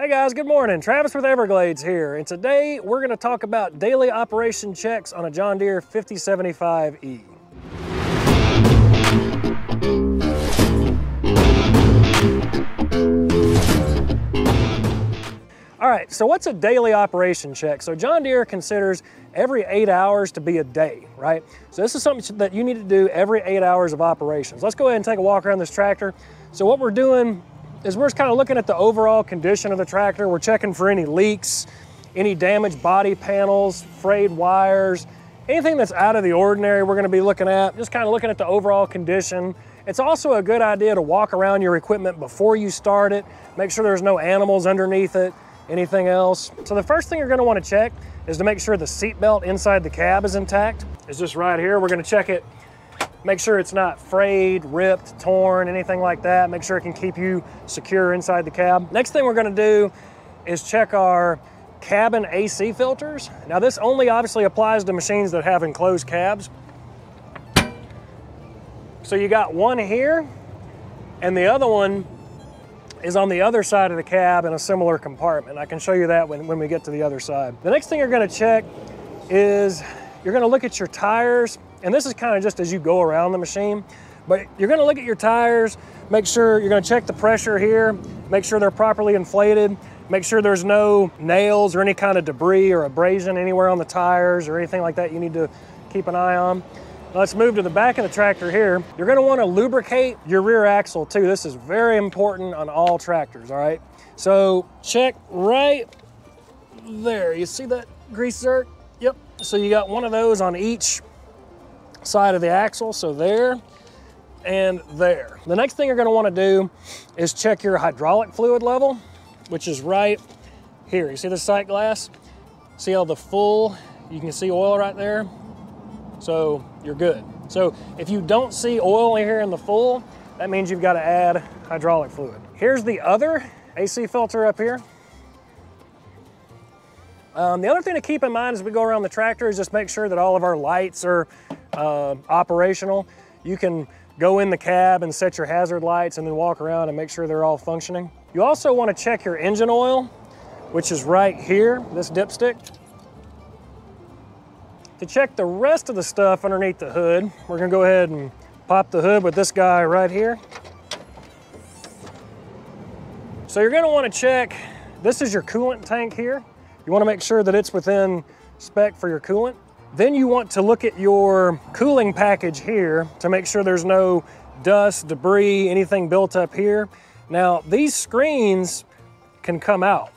Hey guys, good morning. Travis with Everglades here, and today we're going to talk about daily operation checks on a John Deere 5075E. All right, so what's a daily operation check? So John Deere considers every eight hours to be a day, right? So this is something that you need to do every eight hours of operations. Let's go ahead and take a walk around this tractor. So what we're doing is we're just kind of looking at the overall condition of the tractor. We're checking for any leaks, any damaged body panels, frayed wires, anything that's out of the ordinary we're gonna be looking at, just kind of looking at the overall condition. It's also a good idea to walk around your equipment before you start it, make sure there's no animals underneath it, anything else. So the first thing you're gonna to want to check is to make sure the seat belt inside the cab is intact. It's just right here. We're gonna check it Make sure it's not frayed, ripped, torn, anything like that. Make sure it can keep you secure inside the cab. Next thing we're gonna do is check our cabin AC filters. Now this only obviously applies to machines that have enclosed cabs. So you got one here and the other one is on the other side of the cab in a similar compartment. I can show you that when, when we get to the other side. The next thing you're gonna check is you're gonna look at your tires and this is kind of just as you go around the machine, but you're gonna look at your tires, make sure you're gonna check the pressure here, make sure they're properly inflated, make sure there's no nails or any kind of debris or abrasion anywhere on the tires or anything like that you need to keep an eye on. Let's move to the back of the tractor here. You're gonna wanna lubricate your rear axle too. This is very important on all tractors, all right? So check right there. You see that grease zerk? Yep. So you got one of those on each side of the axle, so there and there. The next thing you're gonna want to do is check your hydraulic fluid level, which is right here. You see the sight glass? See how the full, you can see oil right there? So you're good. So if you don't see oil here in the full, that means you've got to add hydraulic fluid. Here's the other AC filter up here. Um, the other thing to keep in mind as we go around the tractor is just make sure that all of our lights are uh, operational. You can go in the cab and set your hazard lights and then walk around and make sure they're all functioning. You also want to check your engine oil, which is right here, this dipstick. To check the rest of the stuff underneath the hood, we're gonna go ahead and pop the hood with this guy right here. So you're gonna wanna check, this is your coolant tank here. You wanna make sure that it's within spec for your coolant. Then you want to look at your cooling package here to make sure there's no dust, debris, anything built up here. Now, these screens can come out.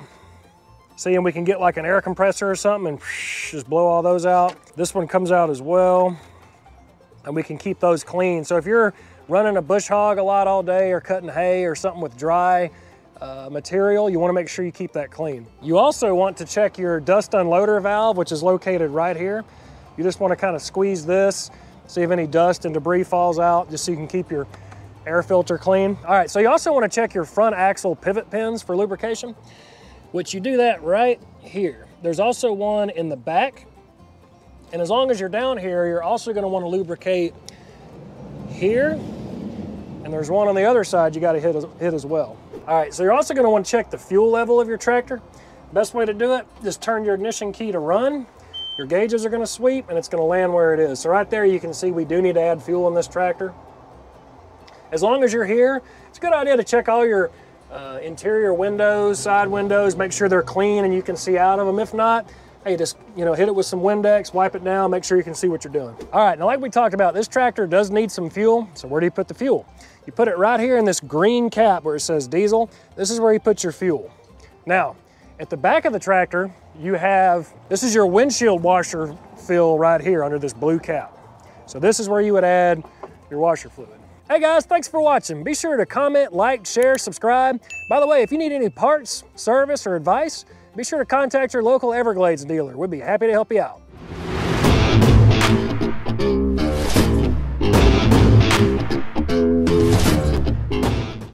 See, and we can get like an air compressor or something and just blow all those out. This one comes out as well, and we can keep those clean. So if you're running a bush hog a lot all day or cutting hay or something with dry uh, material, you wanna make sure you keep that clean. You also want to check your dust unloader valve, which is located right here. You just wanna kind of squeeze this, see if any dust and debris falls out, just so you can keep your air filter clean. All right, so you also wanna check your front axle pivot pins for lubrication, which you do that right here. There's also one in the back, and as long as you're down here, you're also gonna wanna lubricate here, and there's one on the other side you gotta hit as, hit as well. All right, so you're also gonna to want to check the fuel level of your tractor. Best way to do it, just turn your ignition key to run, your gauges are gonna sweep and it's gonna land where it is. So right there you can see we do need to add fuel in this tractor. As long as you're here, it's a good idea to check all your uh, interior windows, side windows, make sure they're clean and you can see out of them. If not, hey, just you know, hit it with some Windex, wipe it down, make sure you can see what you're doing. All right, now like we talked about, this tractor does need some fuel. So where do you put the fuel? You put it right here in this green cap where it says diesel. This is where you put your fuel. Now, at the back of the tractor, you have, this is your windshield washer fill right here under this blue cap. So this is where you would add your washer fluid. Hey guys, thanks for watching. Be sure to comment, like, share, subscribe. By the way, if you need any parts, service, or advice, be sure to contact your local Everglades dealer. We'd be happy to help you out.